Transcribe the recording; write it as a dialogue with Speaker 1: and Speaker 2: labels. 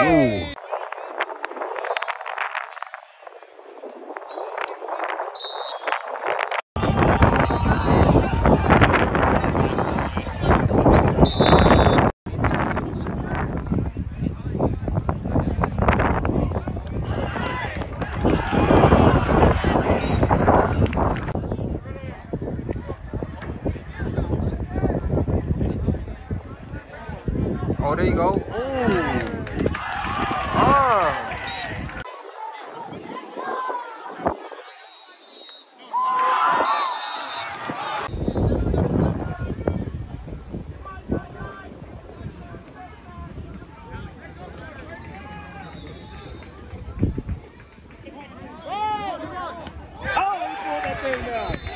Speaker 1: Ooh. Oh, there you go. Ooh. Ah.
Speaker 2: Oh.